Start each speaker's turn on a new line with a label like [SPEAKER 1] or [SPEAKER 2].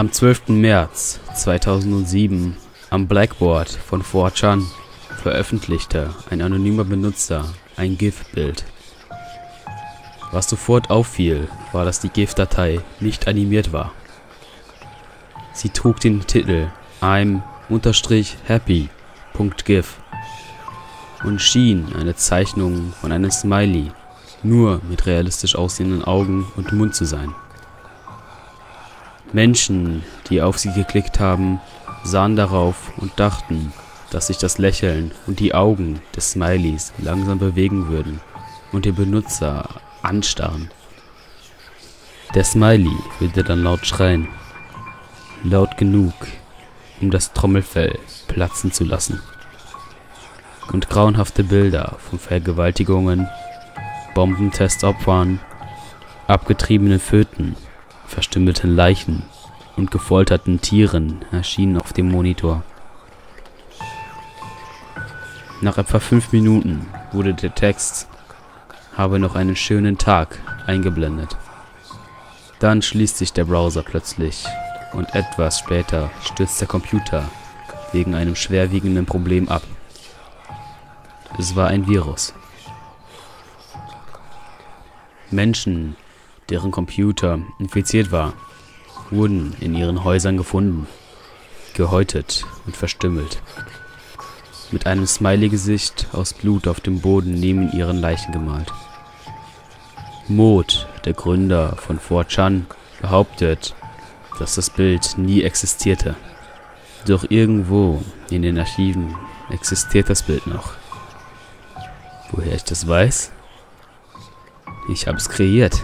[SPEAKER 1] Am 12. März 2007 am Blackboard von 4chan veröffentlichte ein anonymer Benutzer ein GIF-Bild. Was sofort auffiel, war, dass die GIF-Datei nicht animiert war. Sie trug den Titel I'm-happy.gif und schien eine Zeichnung von einem Smiley, nur mit realistisch aussehenden Augen und Mund zu sein. Menschen, die auf sie geklickt haben, sahen darauf und dachten, dass sich das Lächeln und die Augen des Smileys langsam bewegen würden und den Benutzer anstarren. Der Smiley würde dann laut schreien. Laut genug, um das Trommelfell platzen zu lassen. Und grauenhafte Bilder von Vergewaltigungen, Bombentestopfern, abgetriebenen Föten, verstümmelten Leichen und gefolterten Tieren erschienen auf dem Monitor. Nach etwa fünf Minuten wurde der Text Habe noch einen schönen Tag eingeblendet. Dann schließt sich der Browser plötzlich und etwas später stürzt der Computer wegen einem schwerwiegenden Problem ab. Es war ein Virus. Menschen, deren Computer infiziert war, wurden in ihren Häusern gefunden, gehäutet und verstümmelt. Mit einem Smiley-Gesicht aus Blut auf dem Boden neben ihren Leichen gemalt. Mod, der Gründer von 4chan, behauptet, dass das Bild nie existierte. Doch irgendwo in den Archiven existiert das Bild noch. Woher ich das weiß? Ich habe es kreiert.